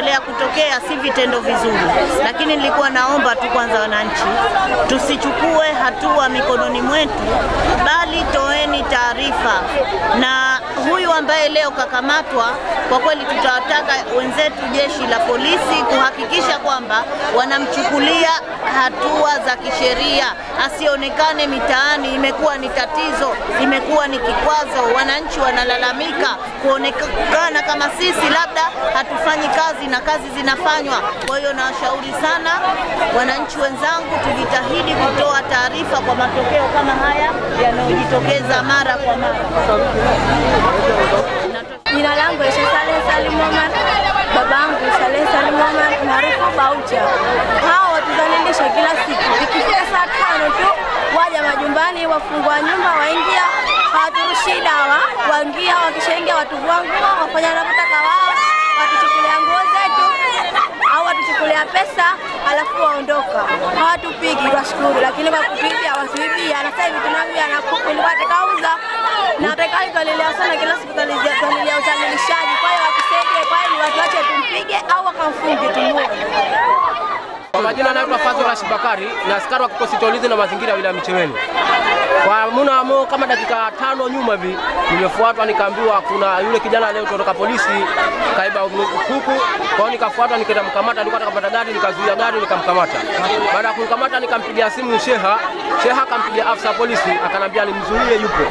vinaendelea kutokea si vitendo vizuri, lakini nilikuwa naomba tu kwanza, wananchi tusichukue hatua mikononi mwetu, bali toeni taarifa. Na huyu ambaye leo kakamatwa, kwa kweli tutawataka wenzetu jeshi la polisi kuhakikisha kwamba wanamchukulia hatua za kisheria, asionekane mitaani. Imekuwa ni tatizo, imekuwa ni kikwazo. Wananchi wanalalamika kuonekana kama sisi labda hatufanyi kazi na kazi zinafanywa. Kwa hiyo nawashauri sana wananchi wenzangu, tujitahidi kutoa taarifa kwa matokeo kama haya yanayojitokeza mara kwa mara. Jina langu Aisha Saleh Salim Omar, babangu Saleh Salim Omar maarufu Baucha. Hao watuzalilisha kila siku, ikifika saa tano tu waja majumbani, wafungua nyumba, waingia, hawaturushi dawa, waingia, wakishaingia watuvua nguo, wafanya wanavyotaka wao, watuchukulia nguo zetu au watuchukulia pesa alafu waondoka. Hawatupigi, twashukuru, lakini kwa kupiga na sasa tunaambia na kuku ilikuwa tukauza na tunalelewa sana kila siku tunalelewa udhalilishaji. Kwa hiyo watusaidie, kwa hiyo watu wache tumpige au wakamfunge tumuone. Kwa majina naitwa Fazo Rashid Bakari na askari wa kikosi cha ulinzi na mazingira ya wilaya Micheweni. Muna mo kama dakika tano nyuma hivi nimefuatwa nikaambiwa kuna yule kijana leo kutoka polisi kaiba kuku. Kwa hiyo nikafuatwa nikaenda mkamata, alikuwa atakapata gari, nikazuia gari nikamkamata. Baada ya kumkamata nikampigia simu sheha, sheha akampigia afisa polisi akanambia nimzuie yupo.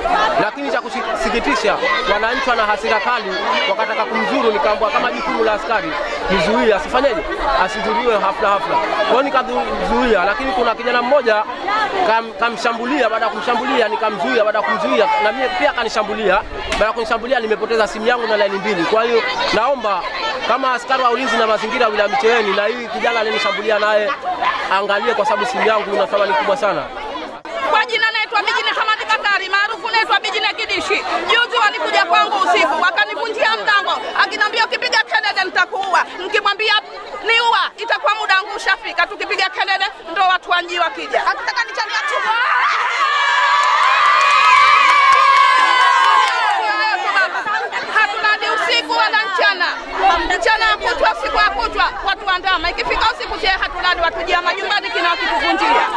Lakini cha kusikitisha wananchi wana hasira kali wakataka kumzuru, nikaambiwa kama jukumu la askari nizuie asifanyeje, asizuriwe hafla hafla. Kwa hiyo nikazuia, lakini kuna kijana mmoja kamshambulia, kam. Baada ya kumshambulia nikamzuia, baada ya kumzuia na mimi pia akanishambulia. Baada ya kunishambulia nimepoteza simu yangu na laini mbili. Kwa hiyo naomba kama askari wa ulinzi na mazingira ya wilaya Micheweni na hii kijana aliyenishambulia naye angalie, kwa sababu simu yangu ina thamani kubwa sana. Kwa jina naitwa Bijini Hamadi katari maarufu naitwa Mijini Kidishi. Juzi walikuja kwangu usiku, wakanivunjia mlango, akinambia ukipiga kelele nitakuua. Nikimwambia niua, itakuwa muda wangu ushafika. Tukipiga kelele ndo watu wanji wakija, akitaka nichania tu hatulali usiku wala mchana, mchana kutwa, siku ya kutwa, watu andama. Ikifika usiku, hatulali, watujia majumbani kina wakituvunjia